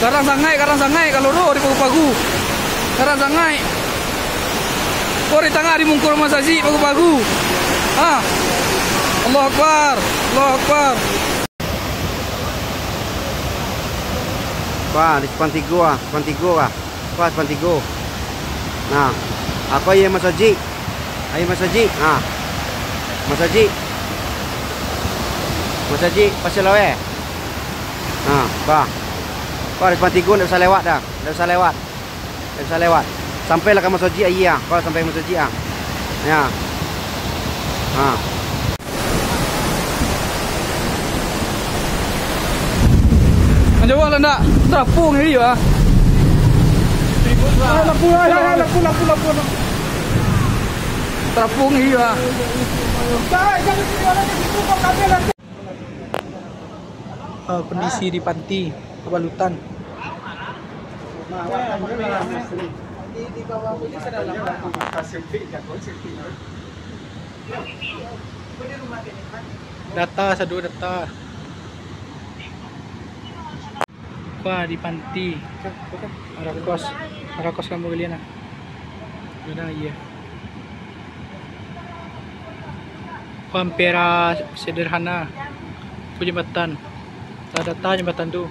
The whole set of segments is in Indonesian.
Karang sangai, karang sangai kalau ro di pagu-pagu. Karang sangai. Kau di tengah di mungkur masaji pagu-pagu. Ah. Allah Akbar. Allah Akbar. Wah, di depan tiga ah, depan tiga ah. Wah, depan tiga. Nah, apa yang masaji? Ayo masaji. Masaji. Masaji pasal lawe. Ah, bah. Kau di depan tiga, tak usah lewat dah. Tak usah lewat. Tak usah lewat. Sampailah ke masaji ayah. Kau sampai masaji ah. Ya. Ah. Menjawab lah nak. Terapung ni ya. Lampu, lampu, lampu, lampu, lampu. Terapung ni ya. Jangan, jangan jangan itu kebalutan. Data satu data. Wah di panti. Ada kos, ada kos kamu kalian ah. Ada iya. Pampera sederhana. Jembatan. Tak data jembatan tu.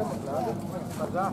Obrigado, vamos lá.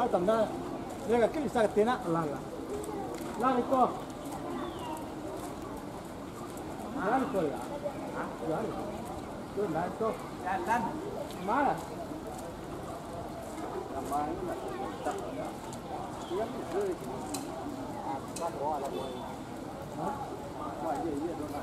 ba tầm đó đây là cái sao tiền á là là là đi co là đi co là là đi co là đi co là tan má là má là tập đó tiếng rơi à con đó là rồi hả mọi người gì đó là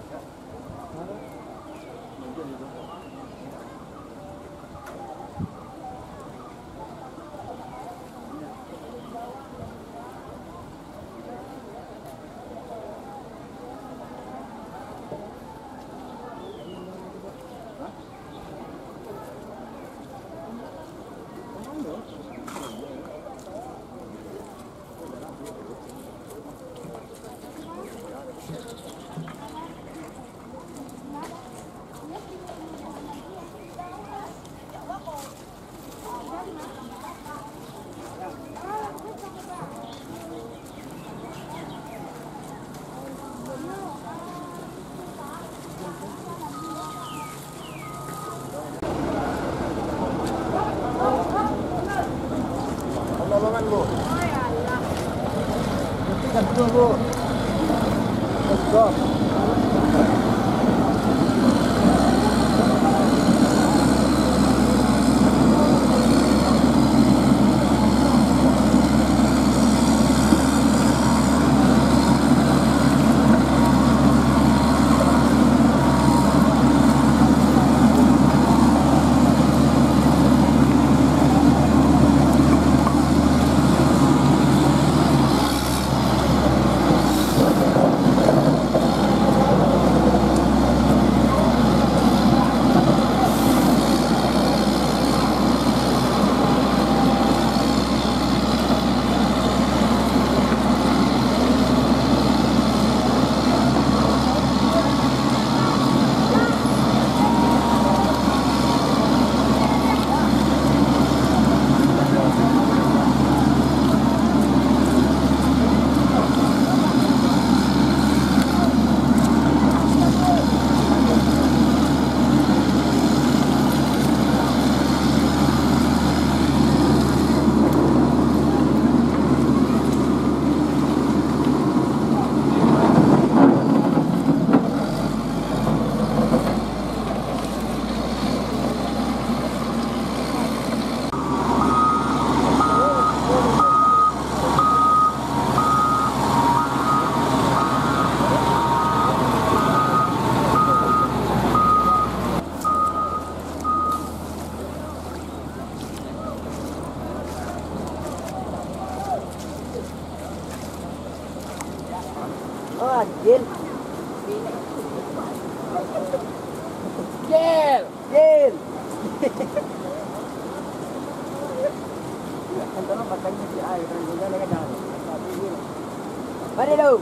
Antaron bastante ay, pero yo ya le ganaba. ¡Párelo!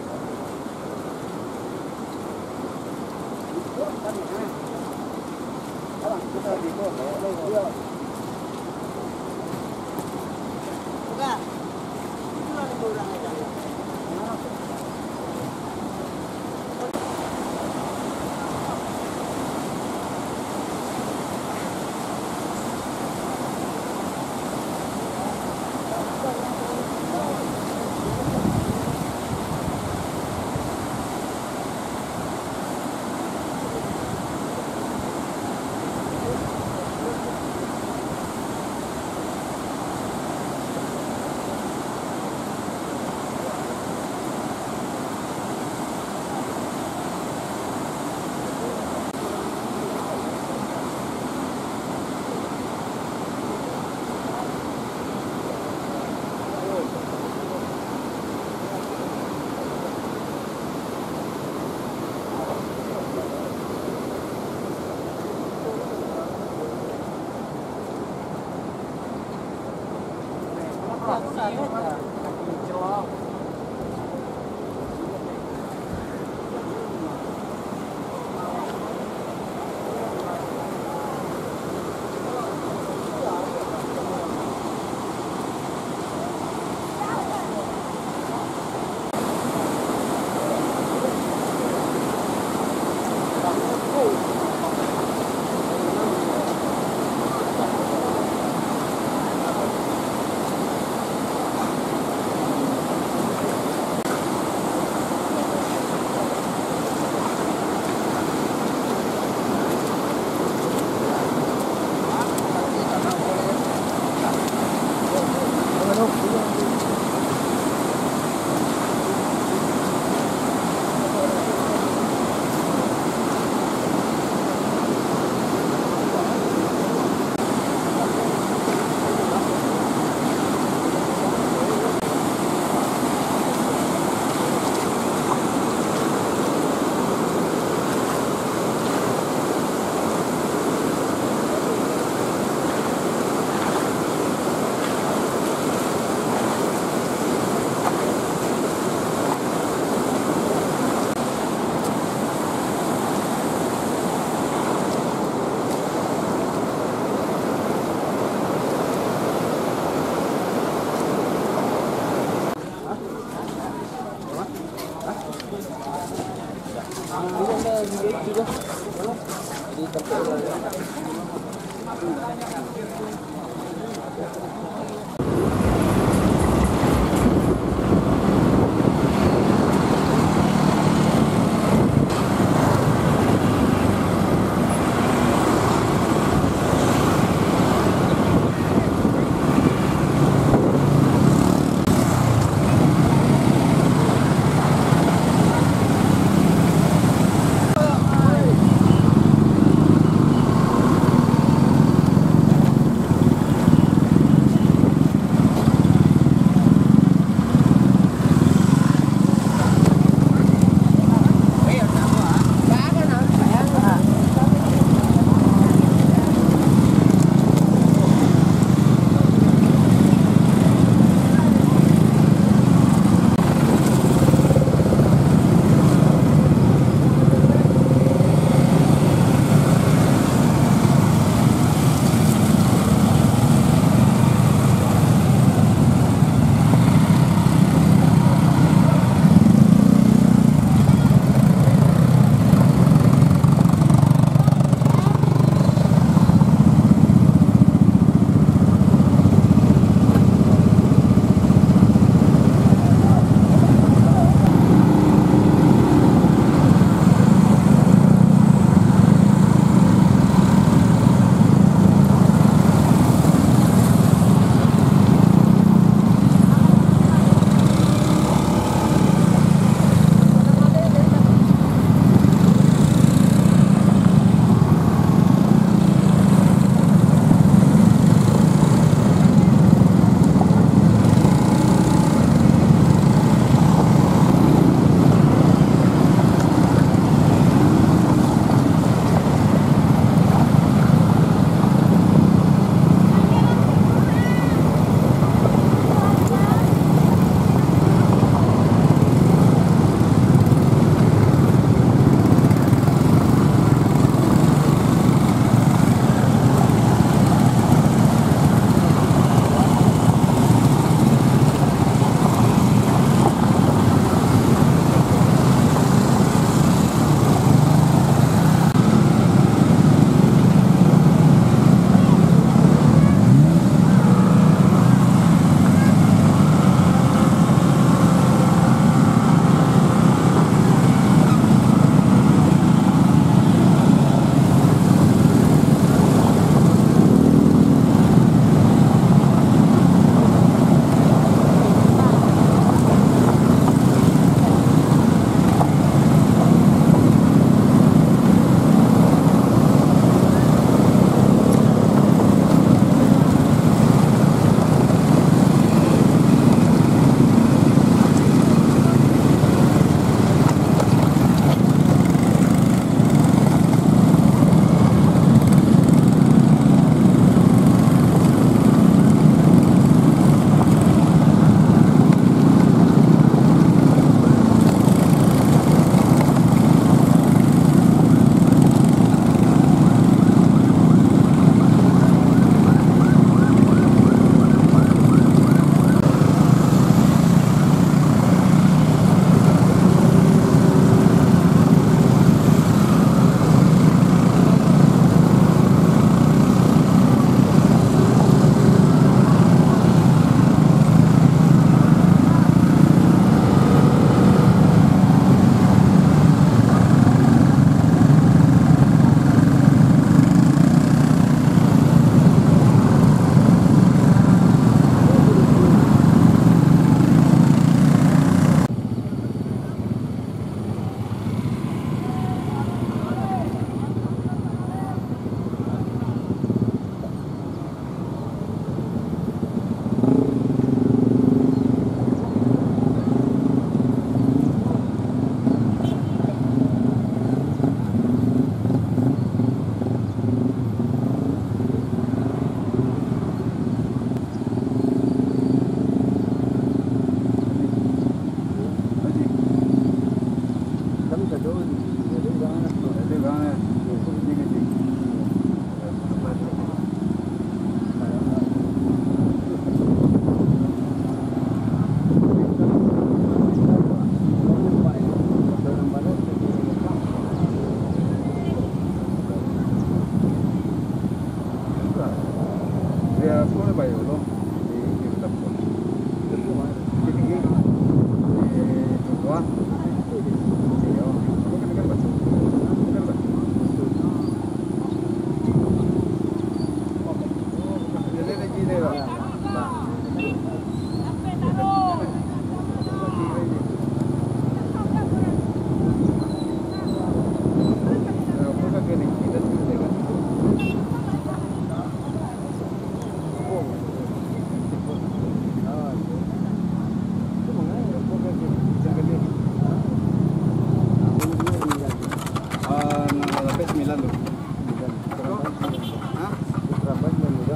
有路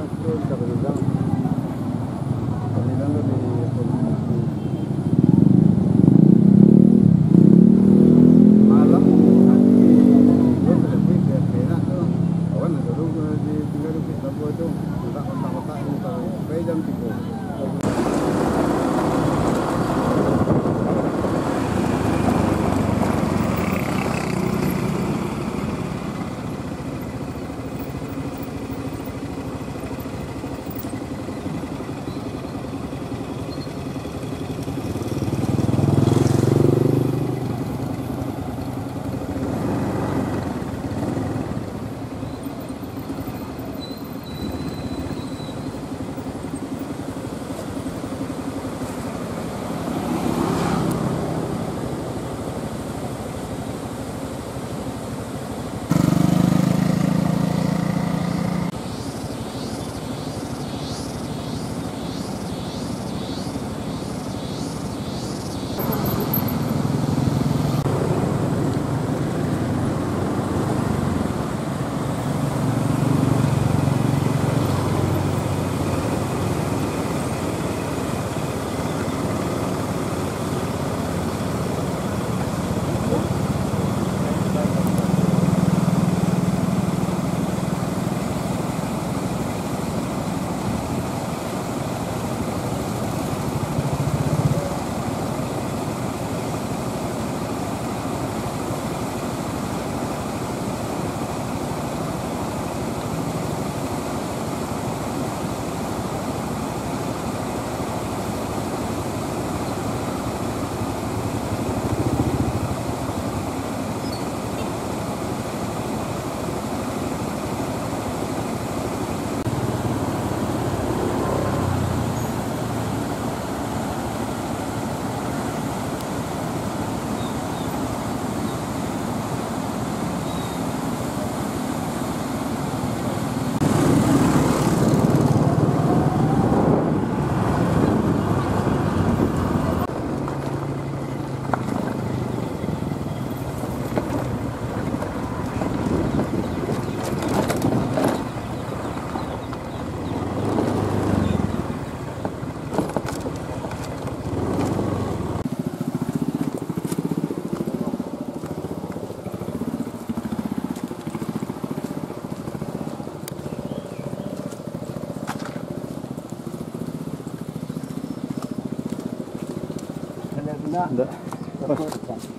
Gracias.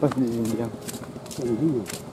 Enggak. Takut depan. Pas di diam. Ini.